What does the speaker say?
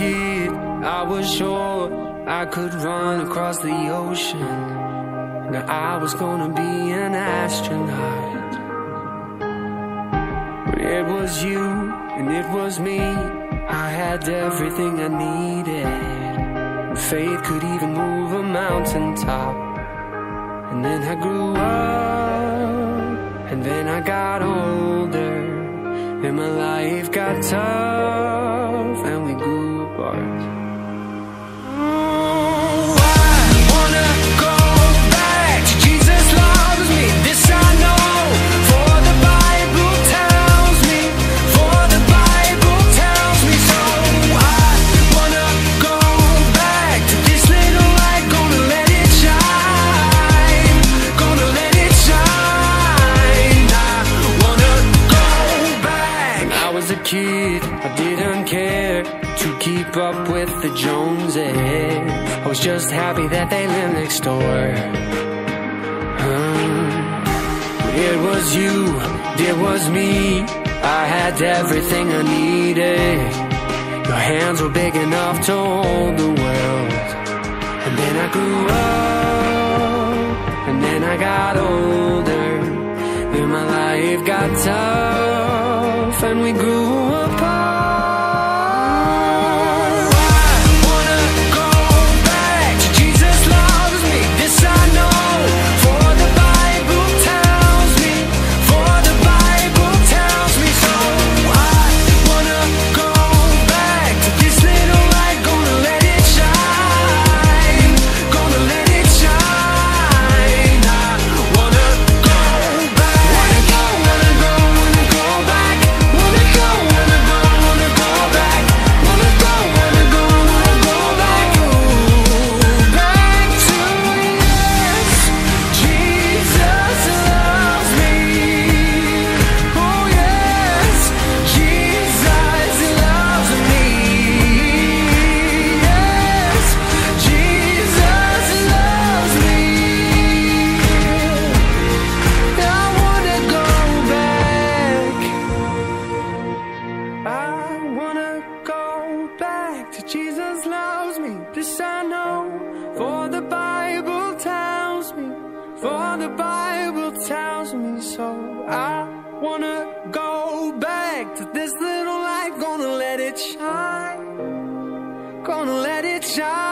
I was sure I could run across the ocean. That I was gonna be an astronaut. It was you and it was me. I had everything I needed. Faith could even move a mountaintop. And then I grew up, and then I got older, and my life got tough, apart. Kid, I didn't care to keep up with the Joneses. I was just happy that they lived next door. It was you, it was me. I had everything I needed. Your hands were big enough to hold the world. And then I grew up, and then I got older. Then my life got tough, and we grew apart. Back to Jesus loves me. This I know, for the Bible tells me, for the Bible tells me so. I wanna go back to this little light, gonna let it shine, gonna let it shine.